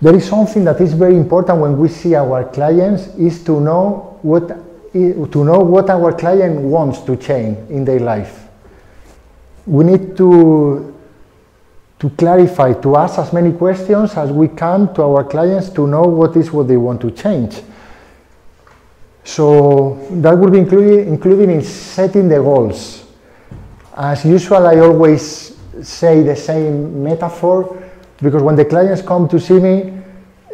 there is something that is very important when we see our clients is to know what to know what our client wants to change in their life. We need to to clarify, to ask as many questions as we can to our clients to know what is what they want to change. So that would be included, including in setting the goals. As usual, I always say the same metaphor because when the clients come to see me,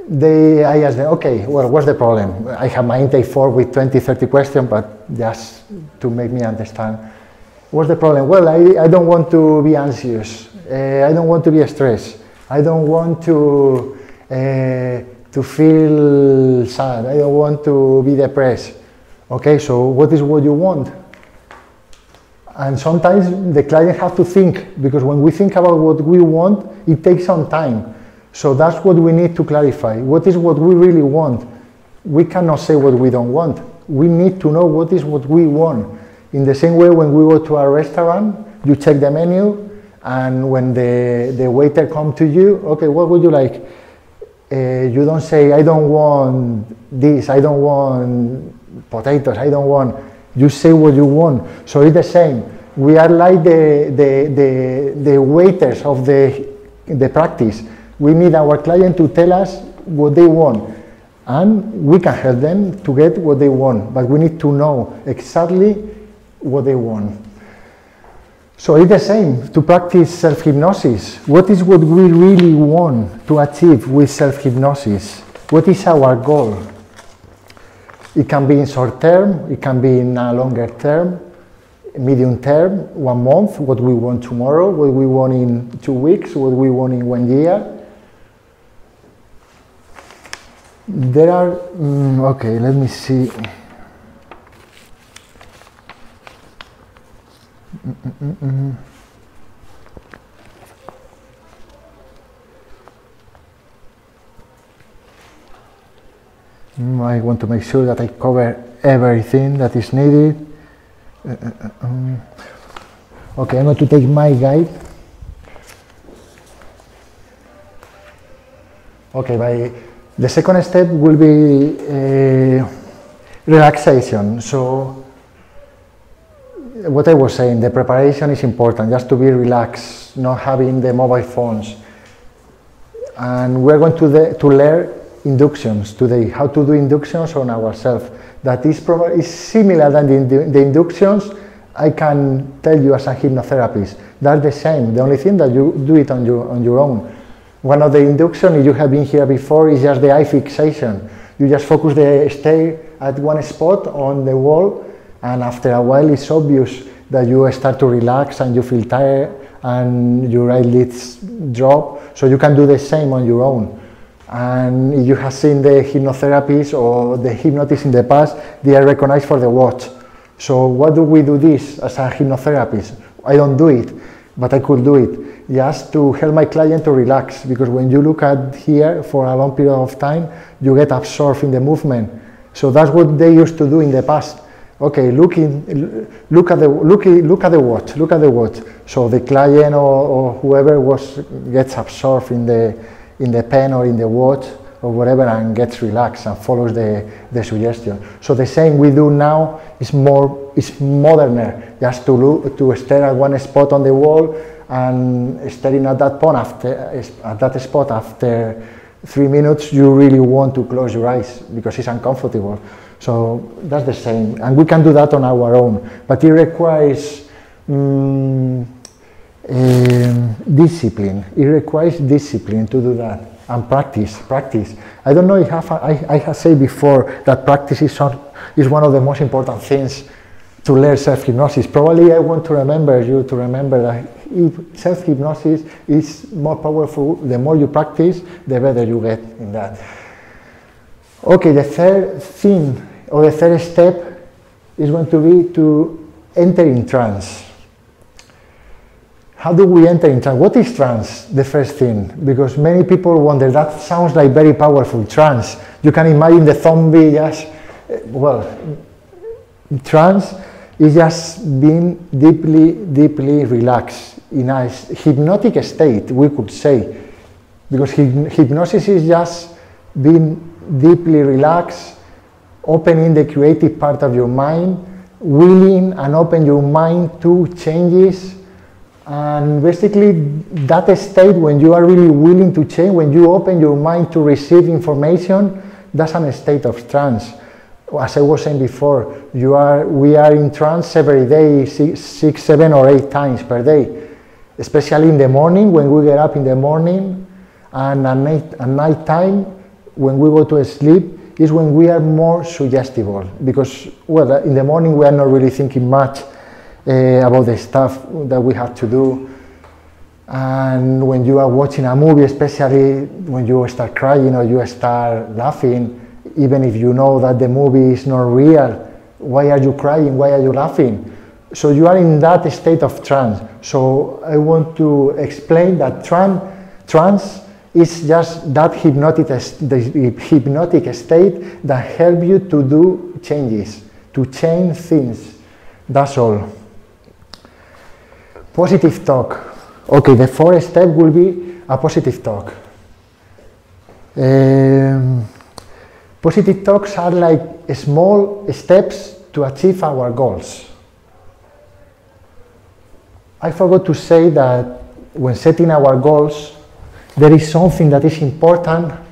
they, I ask them, okay, well, what's the problem? I have my intake form with 20, 30 questions, but just to make me understand. What's the problem? Well, I, I don't want to be anxious. Uh, I don't want to be stressed. I don't want to, uh, to feel sad. I don't want to be depressed. Okay, so what is what you want? And sometimes the client have to think because when we think about what we want, it takes some time. So that's what we need to clarify. What is what we really want? We cannot say what we don't want. We need to know what is what we want. In the same way, when we go to a restaurant, you check the menu, and when the, the waiter come to you, okay, what would you like? Uh, you don't say, I don't want this, I don't want potatoes, I don't want, you say what you want. So it's the same. We are like the, the, the, the waiters of the, the practice. We need our client to tell us what they want and we can help them to get what they want, but we need to know exactly what they want. So it's the same to practice self hypnosis. What is what we really want to achieve with self hypnosis? What is our goal? It can be in short term, it can be in a longer term, medium term, one month, what we want tomorrow, what we want in two weeks, what we want in one year. There are, mm, okay, let me see. Mm, I want to make sure that I cover everything that is needed. Uh, uh, um, okay, I'm going to take my guide. Okay, by the second step will be uh, relaxation. So what I was saying, the preparation is important, just to be relaxed, not having the mobile phones. And we're going to, the, to learn inductions today, how to do inductions on ourselves. That is, probably, is similar than the, the inductions I can tell you as a hypnotherapist. That's the same. The only thing that you do it on your, on your own. One of the inductions, you have been here before, is just the eye fixation. You just focus the stay at one spot on the wall and after a while it's obvious that you start to relax and you feel tired and your eyelids drop so you can do the same on your own and you have seen the hypnotherapists or the hypnotists in the past they are recognized for the watch. So what do we do this as a hypnotherapist? I don't do it but i could do it. Just to help my client to relax because when you look at here for a long period of time you get absorbed in the movement. So that's what they used to do in the past. Okay, look, in, look, at the, look, look at the watch, look at the watch. So the client or, or whoever was, gets absorbed in the, in the pen or in the watch or whatever and gets relaxed and follows the, the suggestion. So the same we do now is more, is moderner, just to, look, to stare at one spot on the wall and staring at that, point after, at that spot after three minutes, you really want to close your eyes because it's uncomfortable. So that's the same, and we can do that on our own, but it requires um, Um, discipline. It requires discipline to do that and practice. Practice. I don't know if I have, I, I have said before that practice is, is one of the most important things to learn self hypnosis. Probably I want to remember you to remember that self hypnosis is more powerful. The more you practice, the better you get in that. Okay, the third thing or the third step is going to be to enter in trance. How do we enter in trance? What is trance? The first thing, because many people wonder that sounds like very powerful trance. You can imagine the zombie just, eh, well, trance is just being deeply, deeply relaxed in a hypnotic state, we could say because hypnosis is just being deeply relaxed, opening the creative part of your mind, willing and open your mind to changes. And basically, that state when you are really willing to change, when you open your mind to receive information, that's a state of trance. As I was saying before, you are, we are in trance every day, six, six, seven, or eight times per day, especially in the morning when we get up in the morning, and at night, at night time when we go to sleep is when we are more suggestible because well in the morning we are not really thinking much Uh, about the stuff that we have to do and when you are watching a movie especially when you start crying or you start laughing even if you know that the movie is not real why are you crying why are you laughing so you are in that state of trance so i want to explain that trance trance it's just that hypnotic, hypnotic state that help you to do changes, to change things. That's all. Positive talk. Okay, the fourth step will be a positive talk. Um, positive talks are like small steps to achieve our goals. I forgot to say that when setting our goals, there is something that is important.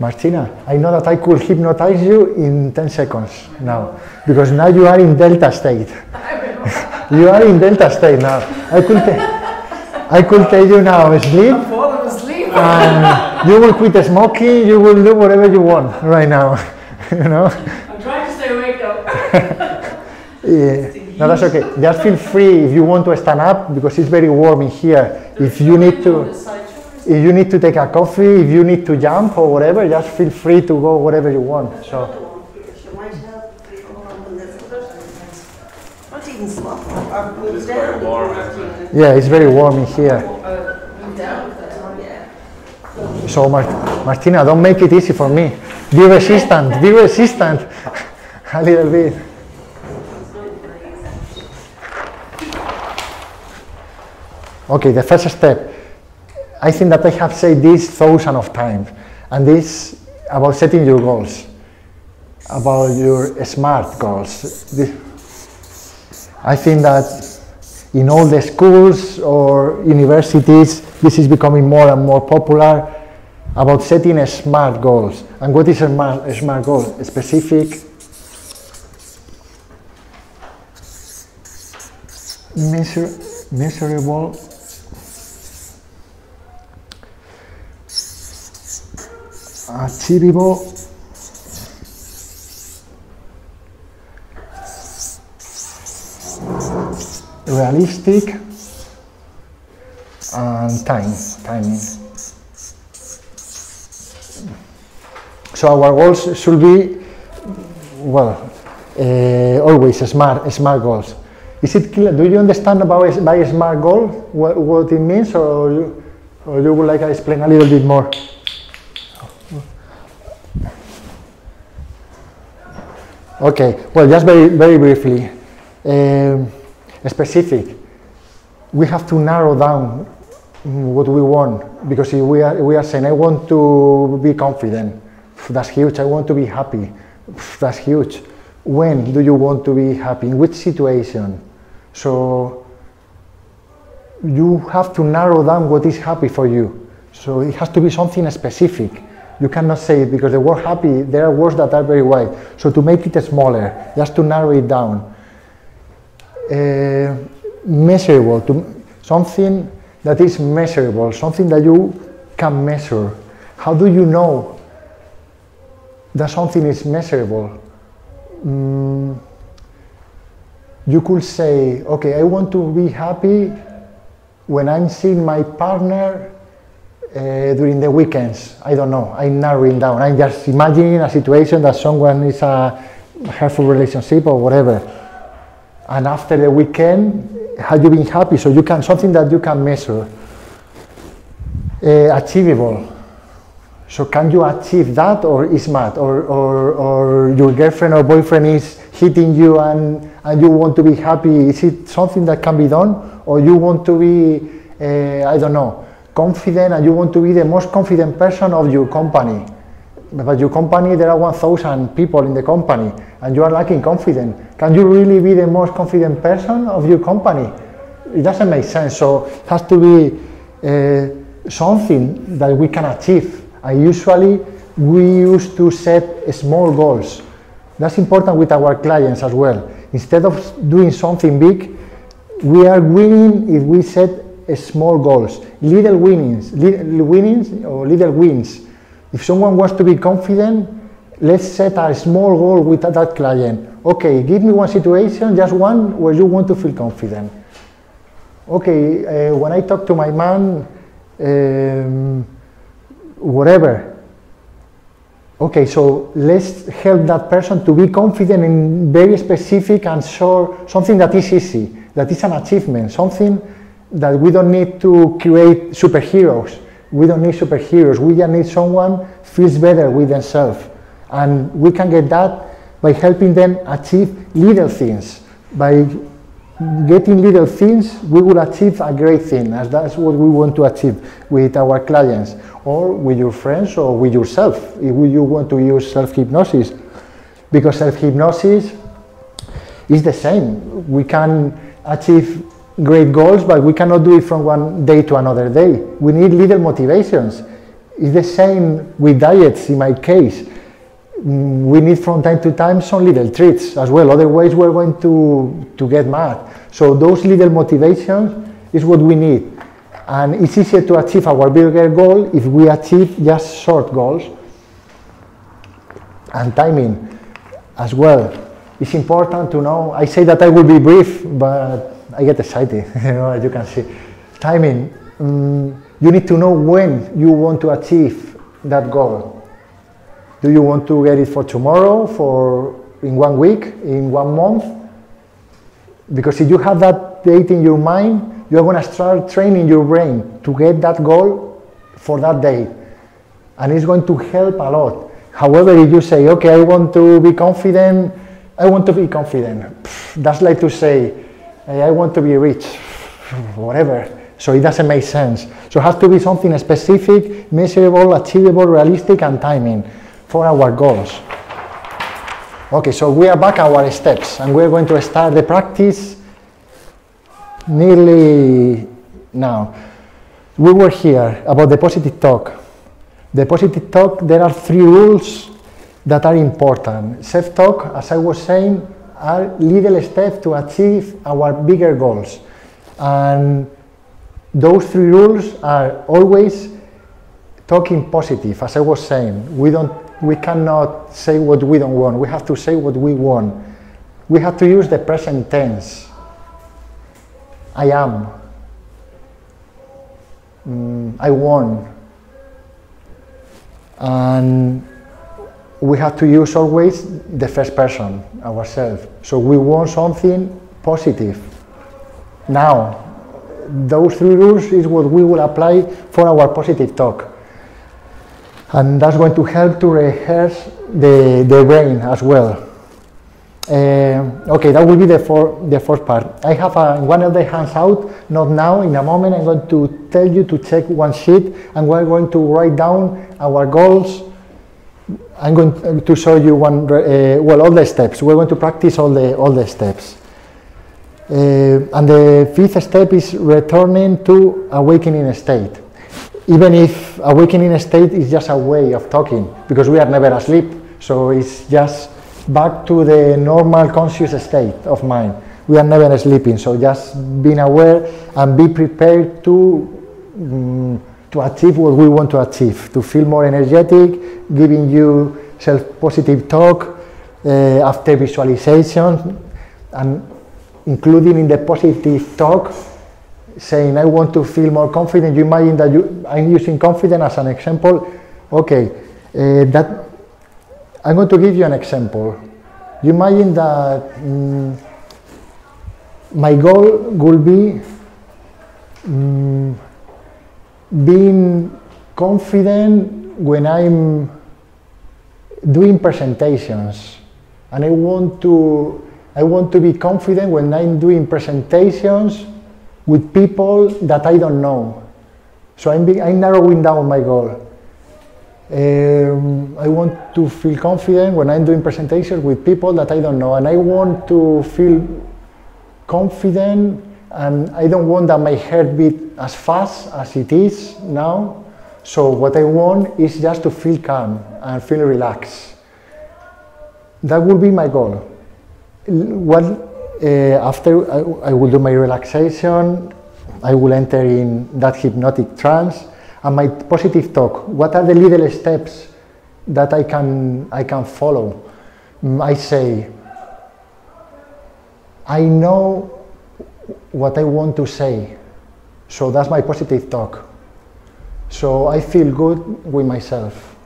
Martina, I know that I could hypnotize you in 10 seconds now, because now you are in delta state. you are in delta state now. I could, I could tell you now, sleep. I'm falling asleep. And you will quit smoking, you will do whatever you want right now. you know? I'm trying to stay awake though. yeah. No, that's okay. Just feel free if you want to stand up because it's very warm in here. If you need to, if you need to take a coffee, if you need to jump or whatever, just feel free to go wherever you want. So. Yeah, it's very warm in here. So, Mart- Martina, don't make it easy for me. Be resistant. Be resistant. a little bit. Okay, the first step. I think that I have said this thousands of times, and this about setting your goals, about your smart goals. This, I think that in all the schools or universities, this is becoming more and more popular about setting smart goals. And what is a smart, a smart goal? A specific, measure, measurable achievable realistic and time timing so our goals should be well uh, always smart smart goals. Is it clear do you understand about by smart goal what, what it means or you, or you would like I explain a little bit more Okay, well, just very, very briefly. Um, specific. We have to narrow down what we want because if we are, we are saying, I want to be confident, that's huge. I want to be happy, that's huge. When do you want to be happy? In which situation? So you have to narrow down what is happy for you. So it has to be something specific. You cannot say it because the word happy, there are words that are very wide. So to make it smaller, just to narrow it down. Uh, measurable, to, something that is measurable, something that you can measure. How do you know that something is measurable? Mm, you could say, okay, I want to be happy when I'm seeing my partner uh, during the weekends. I don't know. I'm narrowing down. I'm just imagining a situation that someone is a helpful relationship or whatever. And after the weekend, have you been happy? So you can something that you can measure. Uh, achievable. So can you achieve that, or is mad, or, or, or your girlfriend or boyfriend is hitting you and, and you want to be happy? Is it something that can be done, or you want to be uh, I don't know, confident and you want to be the most confident person of your company. But your company, there are 1,000 people in the company and you are lacking confidence. Can you really be the most confident person of your company? It doesn't make sense. So it has to be uh, something that we can achieve. And usually we used to set small goals. That's important with our clients as well. Instead of doing something big, we are winning if we set small goals, little winnings, little winnings or little wins. If someone wants to be confident, let's set a small goal with that client. Okay, give me one situation, just one, where you want to feel confident. Okay, uh, when I talk to my man, um, whatever. Okay, so let's help that person to be confident in very specific and sure something that is easy, that is an achievement, something that we don't need to create superheroes. We don't need superheroes. We just need someone feels better with themselves. And we can get that by helping them achieve little things. By getting little things, we will achieve a great thing, as that's what we want to achieve with our clients, or with your friends, or with yourself, if you want to use self-hypnosis. Because self-hypnosis is the same. We can achieve great goals, but we cannot do it from one day to another day. We need little motivations. It's the same with diets in my case. Mm, We need from time to time some little treats as well, otherwise we're going to, to get mad. So those little motivations is what we need. And it's easier to achieve our bigger goal if we achieve just short goals. And timing as well. It's important to know, I say that I will be brief, but I get excited, you know, as you can see. Timing, mm, you need to know when you want to achieve that goal. Do you want to get it for tomorrow, for in one week, in one month? Because if you have that date in your mind, you're going to start training your brain to get that goal for that day. And it's going to help a lot. However, if you say, okay, I want to be confident, I want to be confident, pff, that's like to say, "Hey, I want to be rich, whatever. So it doesn't make sense. So it has to be something specific, measurable, achievable, realistic, and timing for our goals. Okay, so we are back our steps, and we're going to start the practice nearly now. We were here about the positive talk. The positive talk, there are three rules that are important. Self talk, as I was saying, are little steps to achieve our bigger goals. And those three rules are always talking positive, as I was saying. We, don't, we cannot say what we don't want, we have to say what we want. We have to use the present tense. I am. Mm, I want. And we have to use always the first person, ourselves. So we want something positive. Now, those three rules is what we will apply for our positive talk. And that's going to help to rehearse the, the brain as well. Uh, okay, that will be the, for, the first part. I have a, one of the hands out, not now, in a moment I'm going to tell you to check one sheet and we're going to write down our goals. I'm going to show you one, uh, well, all the steps. We're going to practice all the, all the steps. Uh, and the fifth step is returning to awakening state. Even if awakening state is just a way of talking, because we are never asleep, so it's just back to the normal conscious state of mind. We are never sleeping, so just being aware and be prepared to mm, to achieve what we want to achieve, to feel more energetic, giving you self-positive talk uh, after visualization, and including in the positive talk, saying I want to feel more confident. You imagine that you, I'm using confident as an example. Okay, uh, that I'm going to give you an example. You imagine that mm, my goal will be mm, being confident when I'm doing presentations, and I want to I want to be confident when I'm doing presentations with people that I don't know. So I'm, be- I'm narrowing down my goal. Um, I want to feel confident when I'm doing presentations with people that I don't know, and I want to feel confident, and I don't want that my heart beat as fast as it is now. So what I want is just to feel calm and feel relaxed. That will be my goal. What uh, after I, I will do my relaxation, I will enter in that hypnotic trance and my positive talk. What are the little steps that I can I can follow? Mm, I say, I know what I want to say, so that's my positive talk. So I feel good with myself,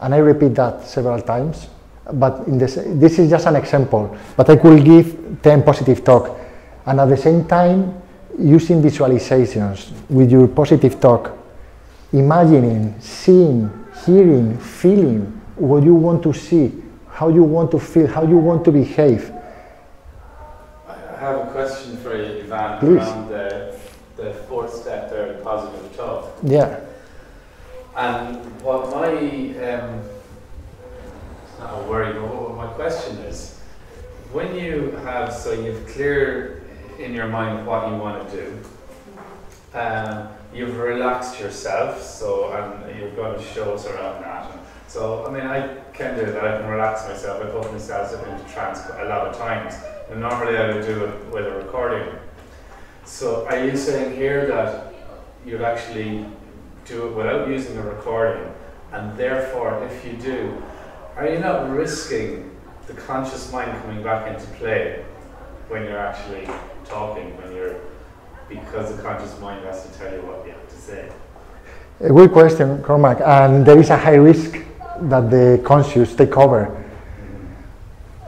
and I repeat that several times. But in this, this is just an example. But I could give 10 positive talk, and at the same time, using visualizations with your positive talk, imagining, seeing, hearing, feeling what you want to see, how you want to feel, how you want to behave. Have a question for you, Ivan, Please. around the, the fourth step there, the positive talk. Yeah. And what my, um, it's not a worry, but what my question is, when you have, so you've clear in your mind what you want to do, um, you've relaxed yourself, so and you're going to show us around that. So, I mean, I can do that. I can relax myself. I put myself into trance a lot of times, and normally I would do it with a recording. So, are you saying here that you'd actually do it without using a recording, and therefore, if you do, are you not risking the conscious mind coming back into play when you're actually talking, when you're because the conscious mind has to tell you what you have to say? A good question, Cormac. And there is a high risk that the conscious take over.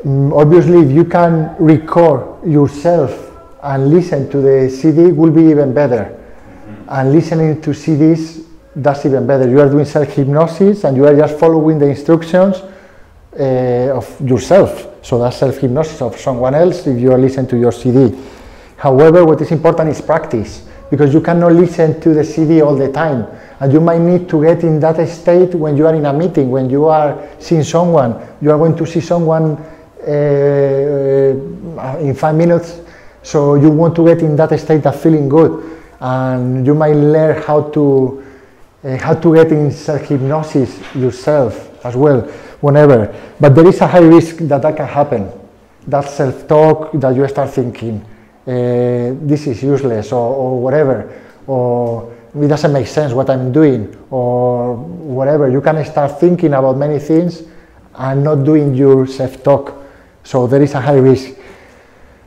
Mm, obviously, if you can record yourself and listen to the CD, will be even better. And listening to CDs, that's even better. You are doing self hypnosis and you are just following the instructions uh, of yourself. So that's self hypnosis of someone else if you are listening to your CD. However, what is important is practice because you cannot listen to the CD all the time. And you might need to get in that state when you are in a meeting, when you are seeing someone, you are going to see someone uh, in five minutes. So you want to get in that state of feeling good. And you might learn how to, uh, how to get in hypnosis yourself as well, whenever. But there is a high risk that that can happen. That self talk that you start thinking, uh, this is useless or, or whatever, or it doesn't make sense what I'm doing, or whatever. You can start thinking about many things and not doing your self talk. So there is a high risk.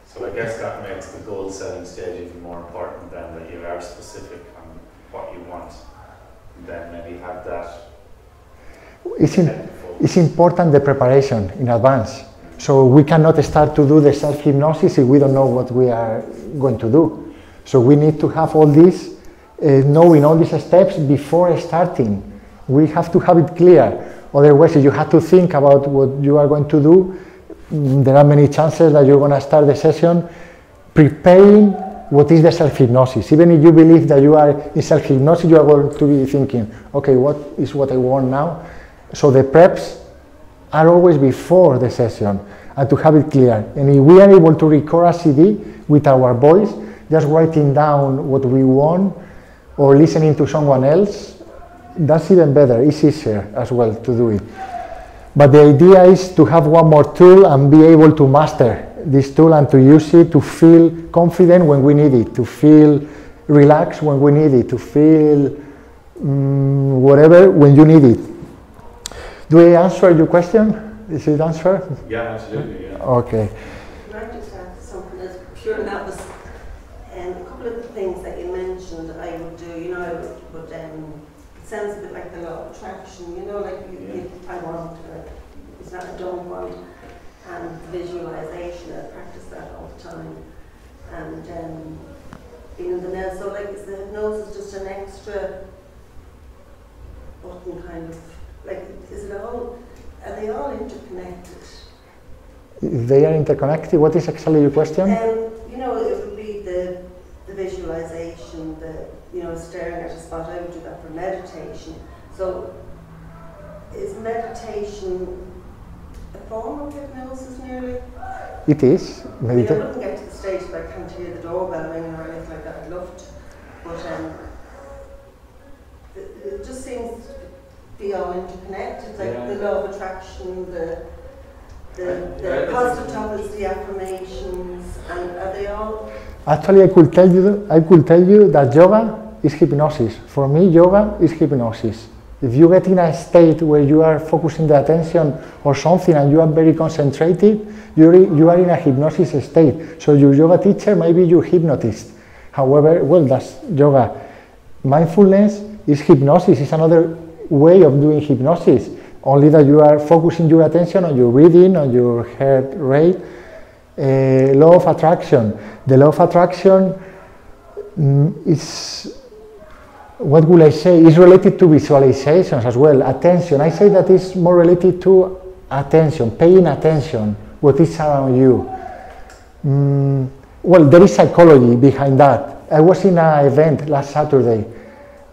So I guess that makes the goal setting stage even more important than that you are specific on what you want. Then maybe have that It's, in, it's important the preparation in advance. So we cannot start to do the self hypnosis if we don't know what we are going to do. So we need to have all this, uh, knowing all these steps before starting. We have to have it clear. Otherwise, you have to think about what you are going to do, there are many chances that you're going to start the session preparing what is the self hypnosis. Even if you believe that you are in self hypnosis, you are going to be thinking, okay, what is what I want now? So the preps are always before the session and to have it clear. And if we are able to record a CD with our voice, just writing down what we want or listening to someone else, that's even better. It's easier as well to do it. But the idea is to have one more tool and be able to master this tool and to use it to feel confident when we need it, to feel relaxed when we need it, to feel mm, whatever when you need it. Do I answer your question? Is it answered? Yeah, absolutely. Yeah. Okay. Can I just add something that's pure and that was um, a couple of the things that you mentioned I would do, you know, I would, would um, it sounds a bit like the law of attraction, you know, like you, you, I want, or it's not I don't want, and visualization, I practice that all the time. And um, being in the now, so like is the hypnosis just an extra button kind of, like is it all, are they all interconnected? They are interconnected, what is actually your question? Um, you know, it would be the staring at a spot. I would do that for meditation. So, is meditation a form of hypnosis nearly? It is. I mean, I Medita- wouldn't get to the stage where I can't hear the doorbell ringing or anything like that. I'd love to. But um, it, it just seems to be all interconnected, like Yeah. the law of attraction, the the, Right. the positive topics, the affirmations, and are they all Actually, I could tell you, I could tell you that yoga is hypnosis. For me, yoga is hypnosis. If you get in a state where you are focusing the attention or something and you are very concentrated, you're, you are in a hypnosis state. So your yoga teacher might be your hypnotist. However, well, that's yoga. Mindfulness is hypnosis. It's another way of doing hypnosis. Only that you are focusing your attention on your breathing, on your heart rate, uh, law of attraction. The law of attraction mm, is, what will I say, is related to visualizations as well. Attention. I say that is more related to attention, paying attention, what is around you. Mm, well, there is psychology behind that. I was in an event last Saturday,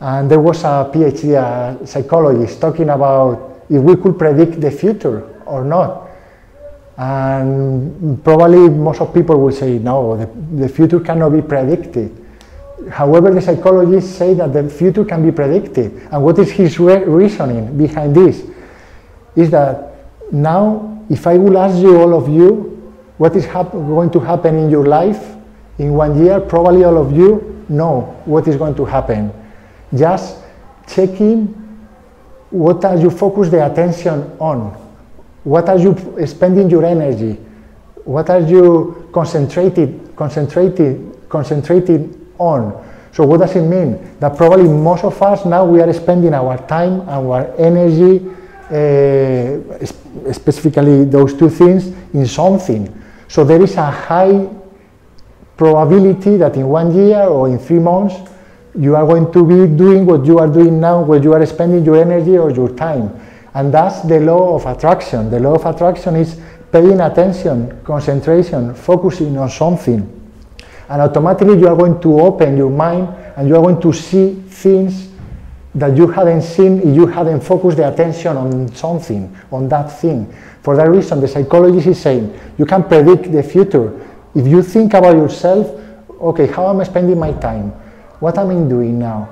and there was a PhD a psychologist talking about if we could predict the future or not. And probably most of people will say no, the, the future cannot be predicted. However, the psychologists say that the future can be predicted. And what is his re- reasoning behind this? Is that now, if I will ask you, all of you, what is going to happen in your life in one year, probably all of you know what is going to happen. Just checking what are you focus the attention on what are you spending your energy what are you concentrated concentrated concentrated on so what does it mean that probably most of us now we are spending our time our energy uh, sp- specifically those two things in something so there is a high probability that in one year or in three months you are going to be doing what you are doing now, where you are spending your energy or your time. And that's the law of attraction. The law of attraction is paying attention, concentration, focusing on something. And automatically you are going to open your mind and you are going to see things that you hadn't seen if you hadn't focused the attention on something, on that thing. For that reason, the psychologist is saying you can predict the future. If you think about yourself, okay, how am I spending my time? What am I doing now?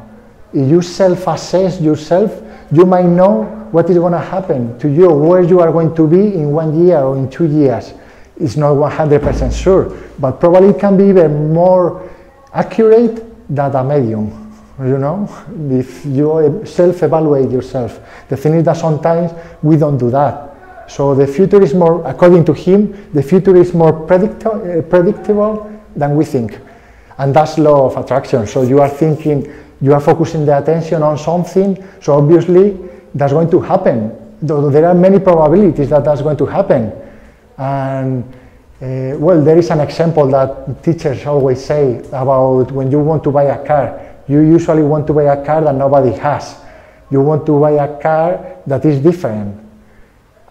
If you self assess yourself, you might know what is going to happen to you, where you are going to be in one year or in two years. It's not 100% sure, but probably it can be even more accurate than a medium. You know, if you self evaluate yourself. The thing is that sometimes we don't do that. So the future is more, according to him, the future is more predicto- uh, predictable than we think. And that's law of attraction. So you are thinking, you are focusing the attention on something, so obviously that's going to happen. There are many probabilities that that's going to happen. And uh, well, there is an example that teachers always say about when you want to buy a car, you usually want to buy a car that nobody has. You want to buy a car that is different.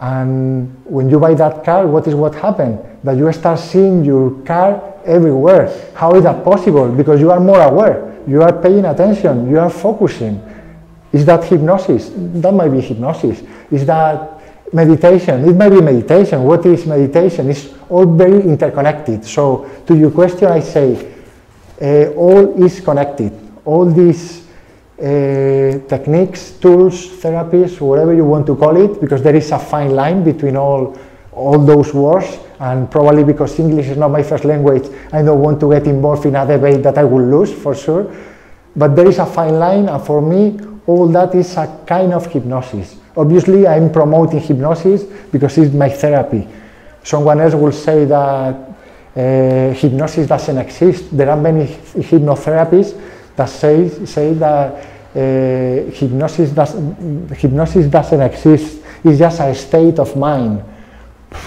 And when you buy that car, what is what happened? That you start seeing your car everywhere. How is that possible? Because you are more aware, you are paying attention, you are focusing. Is that hypnosis? That might be hypnosis. Is that meditation? It might be meditation. What is meditation? It's all very interconnected. So, to your question, I say uh, all is connected. All these uh, techniques, tools, therapies, whatever you want to call it, because there is a fine line between all all those words, and probably because English is not my first language, I don't want to get involved in a debate that I will lose for sure. But there is a fine line, and for me, all that is a kind of hypnosis. Obviously, I'm promoting hypnosis because it's my therapy. Someone else will say that uh, hypnosis doesn't exist. There are many hypnotherapies that say, say that uh, hypnosis, does, hypnosis doesn't exist. It's just a state of mind.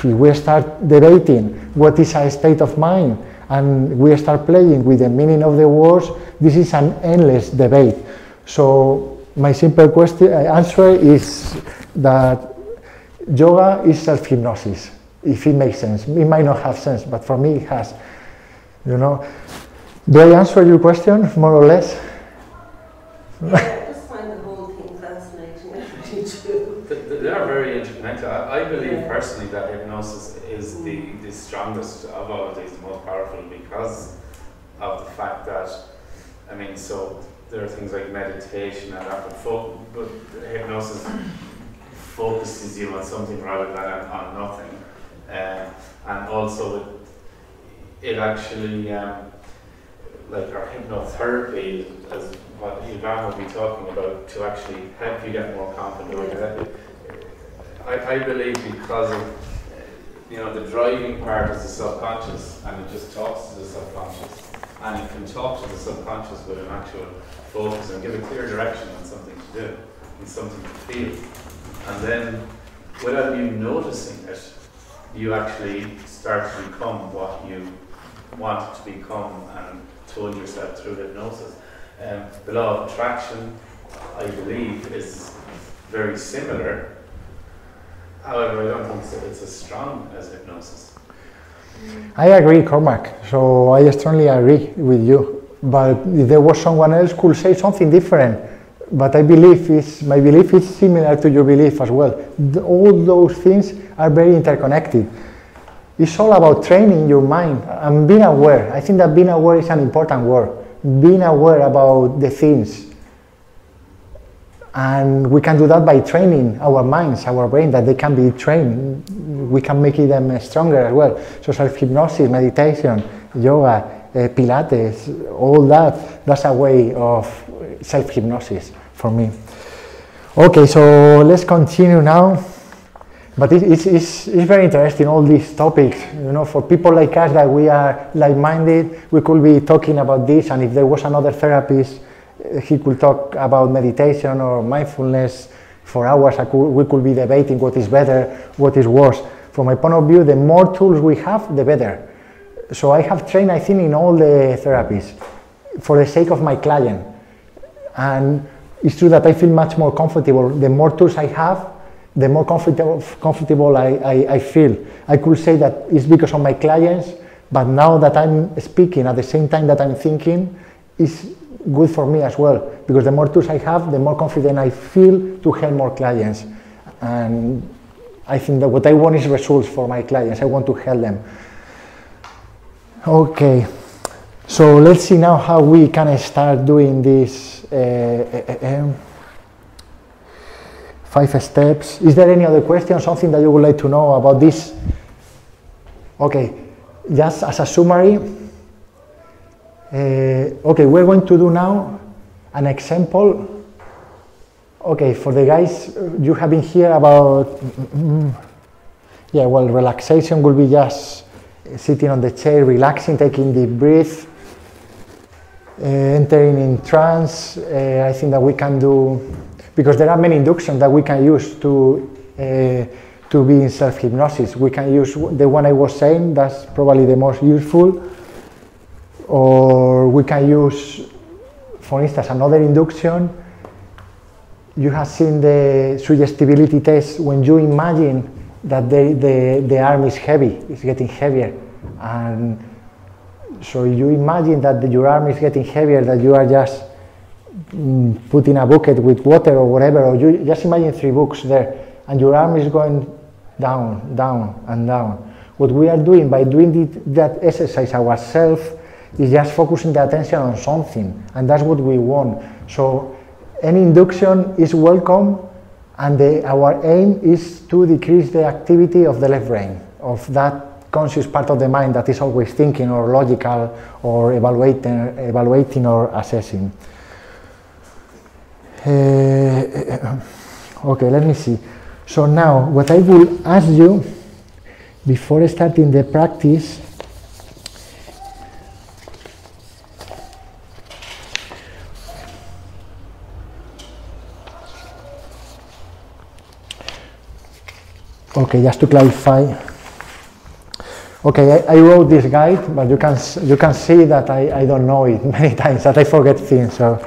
We start debating what is a state of mind and we start playing with the meaning of the words, this is an endless debate. So my simple question uh, answer is that yoga is self-hypnosis, if it makes sense. It might not have sense, but for me it has. You know, do I answer your question more or less? I just find the whole thing fascinating. I really do. Th- th- They are very interconnected. I, I believe Yeah. personally that hypnosis is the, the strongest of all of these, the most powerful, because of the fact that, I mean, so there are things like meditation and that, but, fo- but hypnosis focuses you on something rather than on, on nothing. Um, and also, it, it actually, um, like our hypnotherapy, as what Ivan will be talking about, to actually help you get more confident. I, I believe because of, uh, you know, the driving part is the subconscious, and it just talks to the subconscious, and it can talk to the subconscious with an actual focus and give a clear direction on something to do and something to feel, and then without you noticing it, you actually start to become what you want to become and told yourself through hypnosis. Um, the law of attraction, I believe, is very similar. However, I don't think it's as strong as hypnosis. I agree, Cormac. So I strongly agree with you. But if there was someone else who could say something different, but I believe is my belief is similar to your belief as well. The- all those things are very interconnected. It's all about training your mind and being aware. I think that being aware is an important word. Being aware about the things. And we can do that by training our minds, our brain, that they can be trained. We can make them stronger as well. So self hypnosis, meditation, yoga, uh, Pilates, all that, that's a way of self hypnosis for me. Okay, so let's continue now. But it, it's, it's, it's very interesting, all these topics. You know, for people like us that we are like minded, we could be talking about this, and if there was another therapist, he could talk about meditation or mindfulness for hours. Could, we could be debating what is better, what is worse. From my point of view, the more tools we have, the better. So I have trained, I think, in all the therapies for the sake of my client. And it's true that I feel much more comfortable. The more tools I have, the more comfortable, comfortable I, I, I feel. I could say that it's because of my clients, but now that I'm speaking at the same time that I'm thinking, it's good for me as well. Because the more tools I have, the more confident I feel to help more clients. And I think that what I want is results for my clients. I want to help them. Okay, so let's see now how we can start doing this. Uh, five steps. Is there any other question, something that you would like to know about this? Okay, just as a summary, okay, we're going to do now an example. Okay, for the guys, uh, you have been here about, mm, yeah, well, relaxation will be just sitting on the chair, relaxing, taking deep breath, uh, entering in trance. Uh, I think that we can do because there are many inductions that we can use to uh, to be in self hypnosis. We can use the one I was saying. That's probably the most useful. Or we can use, for instance, another induction. You have seen the suggestibility test when you imagine that the, the, the arm is heavy, it's getting heavier. And so you imagine that the, your arm is getting heavier, that you are just mm, putting a bucket with water or whatever, or you just imagine three books there, and your arm is going down, down, and down. What we are doing by doing that exercise ourselves is just focusing the attention on something, and that's what we want. So any induction is welcome, and the, our aim is to decrease the activity of the left brain, of that conscious part of the mind that is always thinking or logical or evaluating, evaluating or assessing. Uh, okay, let me see. So now, what I will ask you before starting the practice Okay, just to clarify. Okay, I, I, wrote this guide, but you can you can see that I, I don't know it many times, that I forget things. So.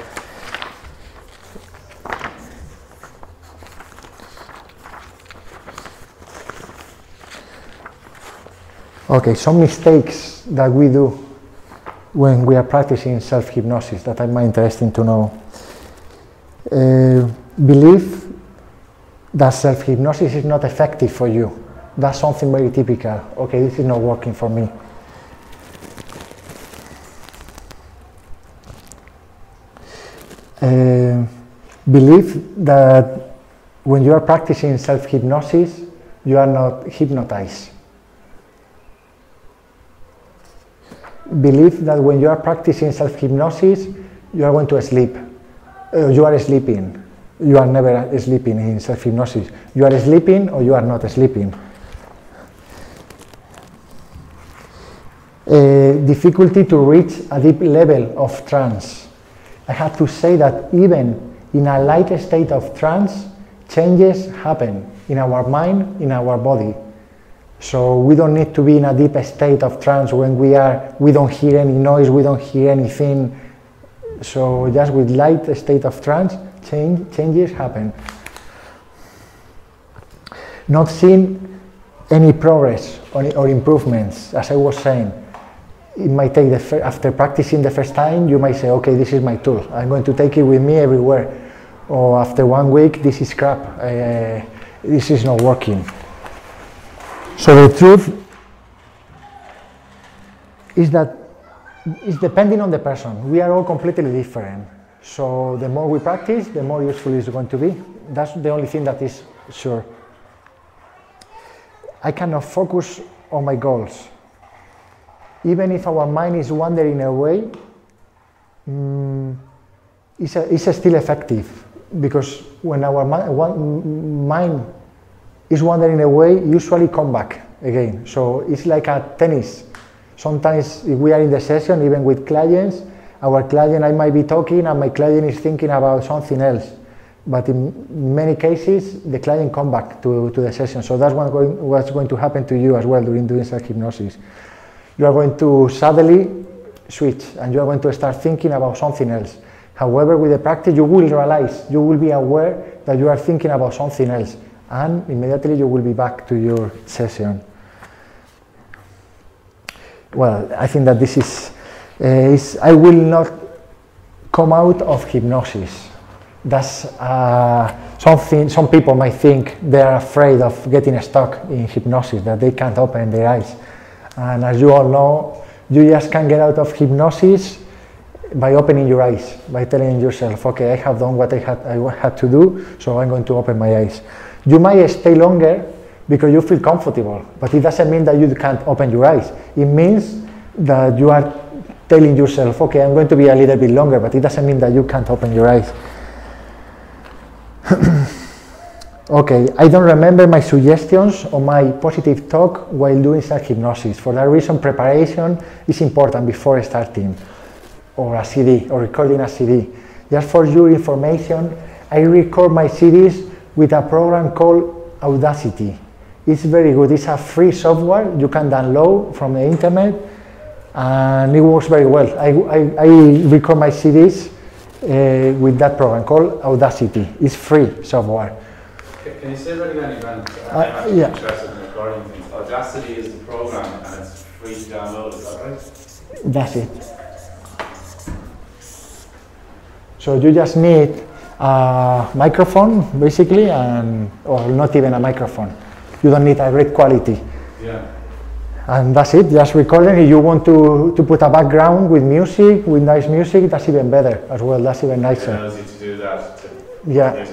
Okay, some mistakes that we do when we are practicing self hypnosis that are interesting to know. Uh, believe that self hypnosis is not effective for you. That's something very typical. Okay, this is not working for me. Uh, believe that when you are practicing self hypnosis, you are not hypnotized. Believe that when you are practicing self hypnosis, you are going to sleep. Uh, you are sleeping. You are never sleeping in self hypnosis. You are sleeping or you are not sleeping. Uh, difficulty to reach a deep level of trance. I have to say that even in a light state of trance, changes happen in our mind, in our body. So we don't need to be in a deep state of trance when we are, we don't hear any noise, we don't hear anything. So just with light state of trance, change, changes happen. Not seeing any progress or, or improvements, as I was saying. It might take the after practicing the first time you might say okay this is my tool. I'm going to take it with me everywhere. Or after one week this is crap. Uh, this is not working. So the truth is that it's depending on the person. We are all completely different so the more we practice the more useful it's going to be that's the only thing that is sure i cannot focus on my goals even if our mind is wandering away, mm, it's, a, it's a still effective because when our mind is wandering away, usually come back again. So it's like a tennis. Sometimes if we are in the session, even with clients, our client, I might be talking and my client is thinking about something else. But in many cases, the client come back to, to the session. So that's what going, what's going to happen to you as well during doing self-hypnosis you are going to suddenly switch and you are going to start thinking about something else. However, with the practice, you will realize, you will be aware that you are thinking about something else, and immediately you will be back to your session. Well, I think that this is, is I will not come out of hypnosis. That's uh, something, some people might think they are afraid of getting stuck in hypnosis, that they can't open their eyes. And as you all know, you just can get out of hypnosis by opening your eyes, by telling yourself, okay, I have done what I had, I had to do, so I'm going to open my eyes. You might stay longer because you feel comfortable, but it doesn't mean that you can't open your eyes. It means that you are telling yourself, okay, I'm going to be a little bit longer, but it doesn't mean that you can't open your eyes. Okay, I don't remember my suggestions or my positive talk while doing such hypnosis. For that reason, preparation is important before starting, or a CD, or recording a CD. Just for your information, I record my CDs with a program called Audacity. It's very good. It's a free software you can download from the internet, and it works very well. I, I, I record my CDs uh, with that program called Audacity. It's free software. Can can you say that again, Ivan? Uh, I'm actually yeah. interested in recording things. Audacity is the program and it's free to download, is that right? That's it. So you just need a microphone, basically, and or not even a microphone. You don't need a great quality, Yeah. And that's it. Just recording. If you want to, to put a background with music, with nice music, that's even better as well. That's even It nicer. allows you to do that to Yeah.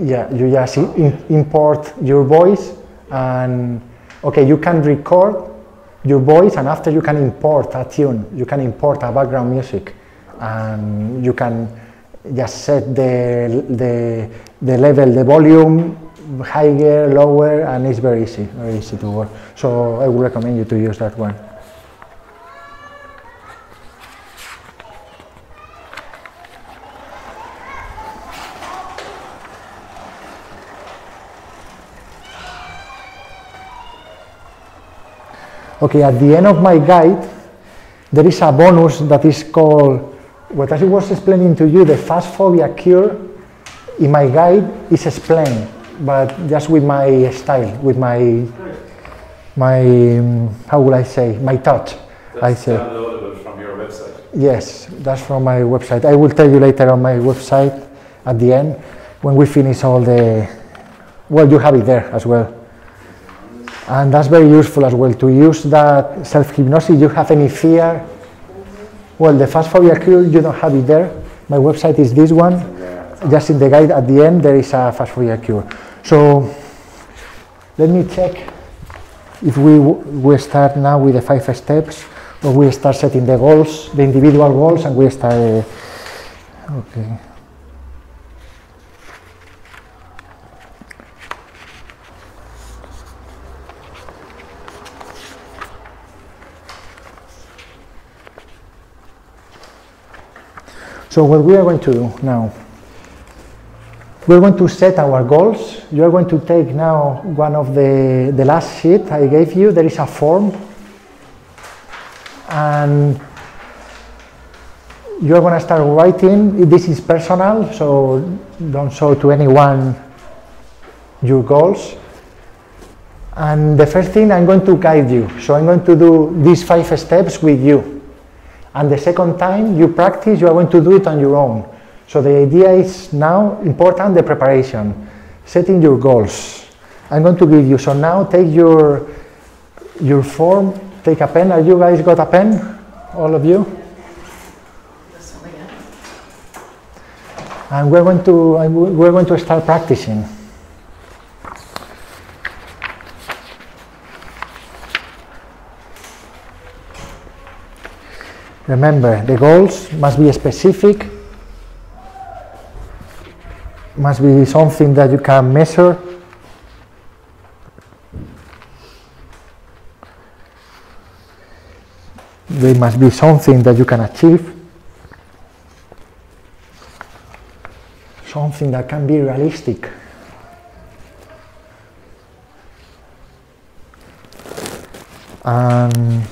Yeah, you just in, import your voice, and okay, you can record your voice, and after you can import a tune. You can import a background music, and you can just set the the the level, the volume higher, lower, and it's very easy, very easy to work. So I would recommend you to use that one. Okay, at the end of my guide, there is a bonus that is called, what I was explaining to you, the fast phobia cure. In my guide is explained, but just with my style, with my, my, um, how would I say, my touch. I That's say. downloadable from your website. Yes, that's from my website. I will tell you later on my website at the end when we finish all the, well, you have it there as well. And that's very useful as well to use that self hypnosis. You have any fear? Well, the fast phobia cure, you don't have it there. My website is this one. Just in the guide at the end, there is a fast phobia cure. So let me check if we, we start now with the five steps or we start setting the goals, the individual goals, and we start. Uh, okay. So what we are going to do now, we're going to set our goals. You are going to take now one of the, the last sheet I gave you. There is a form. And you're going to start writing. This is personal, so don't show to anyone your goals. And the first thing, I'm going to guide you. So I'm going to do these five steps with you. And the second time you practice, you are going to do it on your own. So the idea is now important the preparation, setting your goals. I'm going to give you. So now take your your form, take a pen. Are you guys got a pen? All of you? And we're going to we're going to start practicing. Remember, the goals must be specific, must be something that you can measure. They must be something that you can achieve. something that can be realistic. And